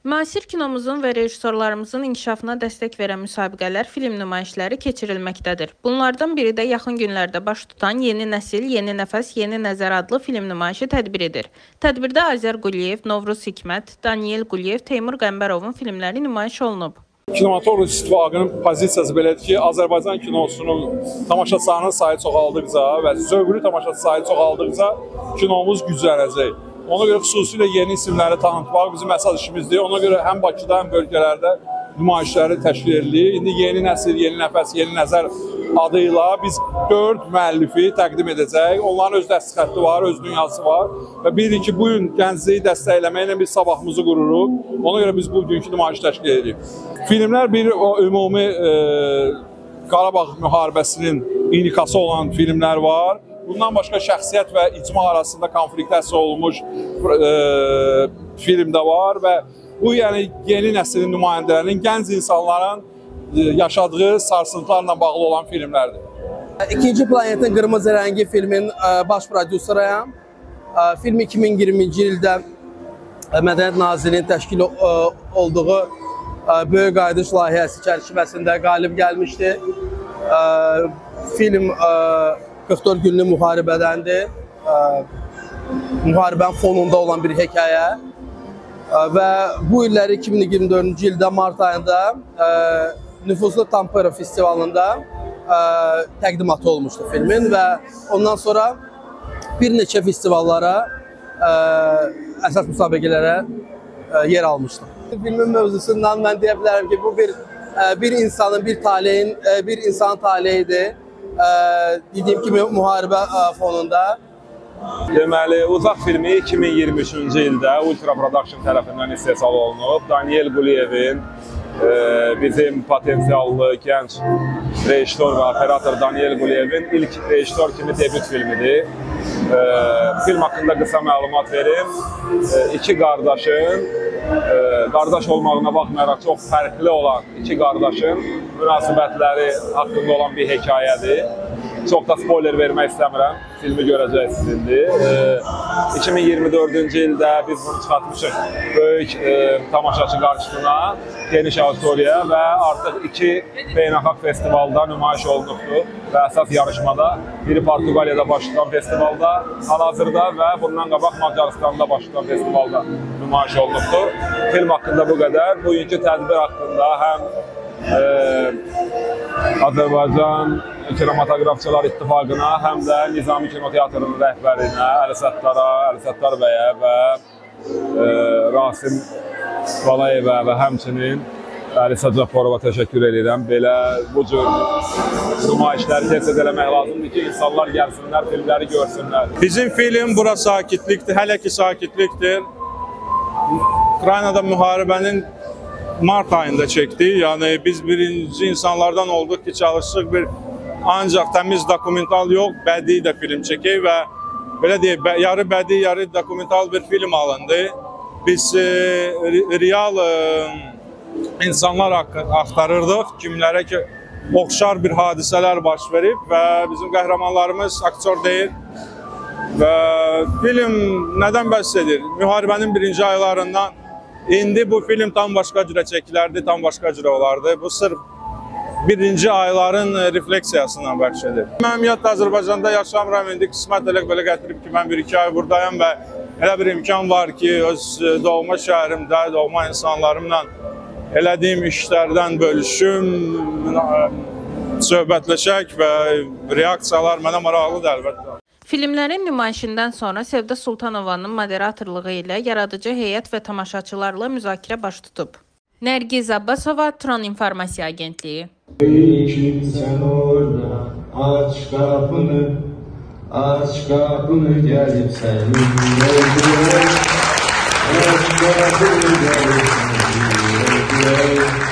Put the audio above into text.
Müasir kinomuzun və rejissorlarımızın inkişafına dəstək verən müsabiqələr, film nümayişləri keçirilməkdədir. Bunlardan biri də yaxın günlərdə baş tutan Yeni nəsil, Yeni nəfəs, Yeni nəzər adlı film nümayişi tədbiridir. Tədbirdə Azər Quliyev, Novruz Hikmət, Daniel Quliyev, Teymur Qəmbərovun filmləri nümayiş olunub. Kinematograf İttifaqının pozisiyası belədir ki, Azərbaycan kinosunun tamaşaçılarının sayı çoxaldıqca və zövqlü tamaşaçı sayı çoxaldıqca kinomuz güclənəcək. Ona görə xüsusilə yeni isimləri tanıtmaq bizim əsas işimizdir. Ona görə həm Bakıda, həm bölgələrdə nümayişləri təşkil edilir. İndi yeni nəsil, yeni nəfəs, yeni nəzər adı ilə biz 4 müəllifi təqdim edəcək. Onların öz dəstxətti var, öz dünyası var və bilirik ki, bu gün gəncliyi dəstəkləməklə biz sabahımızı qururuq. Ona görə biz bu günkü nümayişi təşkil edirik. Filmlər bir o ümumi e, Qarabağ müharibəsinin inikası olan filmlər var. Bundan başqa şəxsiyyət və icma arasında konflikt əsas olmuş e, film də var və bu yəni yeni nəslin nümayəndələrinin, gənc insanların e, yaşadığı sarsıntılarla bağlı olan filmlərdir. İkinci Planetin Qırmızı Rəngi filmin ə, baş prodüseriyəm. Ə, Film 2020-ci ildə Mədəniyyət Nazirliyinin təşkil olduğu Böyük Qayıdış layihəsi çərçivəsində qalib gəlmişdi. Film 44 günlük müharibədəndir. Ə, Müharibənin fonunda olan bir hekayə. Ə, Və bu illəri 2024-cü ildə mart ayında ə, nüfuzlu Tampere festivalında təqdimatı olmuşdu filmin və ondan sonra bir neçə festivallara, əsas müsabiqələrə yer almışdı. Filmin mövzusundan mən deyə bilərəm ki, bu bir bir insanın, bir taleyin, bir insan taleyidir. Dediyim kimi müharibə fonunda Deməli, Uzaq filmi 2023-cü ildə Ultra Production tərəfindən istehsal olunub. Daniel Quliyevin bizim potensiallı gənc rejissor və operator Daniel Quliyevin ilk rejissor kimi debüt filmidir. Film haqqında qısa məlumat verim. İki qardaşın qardaş olmağına baxmayaraq çox fərqli olan iki qardaşın münasibətləri haqqında olan bir hekayədir. Çox da spoiler vermək istəmirəm. Filmi görəcəksiniz indi. E, 2024-cü ildə biz bunu çıxartmışıq böyük e, tamaşaçı qarşısına, geniş auditoriyaya və artıq iki beynəlxalq festivalda nümayiş olunubdur və əsas yarışmada biri Portuqaliyada baş tutan festivalda hal-hazırda və bundan qabaq Macaristanda baş tutan festivalda nümayiş olunubdur. Film haqqında bu qədər. Bugünkü tədbir haqqında həm Azərbaycan Kinematografçılar İttifaqına, həm də Nizami Kinoteatrının rəhbərinə, Əli Səttara, Əli Səttar bəyə və e, Rasim Balayevə və həmçinin Əlisə Cafarova təşəkkür edirəm. Belə bu cür nümayişləri tez-tez eləmək lazımdır ki, insanlar gəlsinlər, filmləri görsünlər. Bizim film bura sakitlikdir, hələ ki sakitlikdir. Ukraynada müharibənin mart ayında çəkdik. Yəni biz birinci insanlardan olduq ki, çalışdıq bir ancaq təmiz dokumental yox, bədii də film çəkək və belə deyək, yarı bədii, yarı dokumental bir film alındı. Biz e, real e, insanlar axtarırdıq, kimlərə ki oxşar bir hadisələr baş verib və bizim qəhrəmanlarımız aktyor deyil. Və film nədən bəhs edir? Müharibənin birinci aylarından indi bu film tam başqa cürə çəkilərdi, tam başqa cürə olardı. Bu sırf birinci ayların refleksiyasına bəxş edir. Mən ümumiyyətlə Azərbaycanda yaşamıram, indi qismət elə belə gətirib ki, mən bir-iki ay buradayam və elə bir imkan var ki, öz doğma şəhərimdə, doğma insanlarımla elədiyim işlərdən bölüşüm, söhbətləşək və reaksiyalar mənə maraqlıdır əlbəttə. Filmlərin nümayişindən sonra Sevda Sultanovanın moderatorluğu ilə yaradıcı heyət və tamaşaçılarla müzakirə baş tutub. Nərgiz Abbasova, Tron İnformasiya Agentliyi. Kim sen orada aç kapını Aç kapını gelip seni öldüreyim Aç kapını gelip seni öldüreyim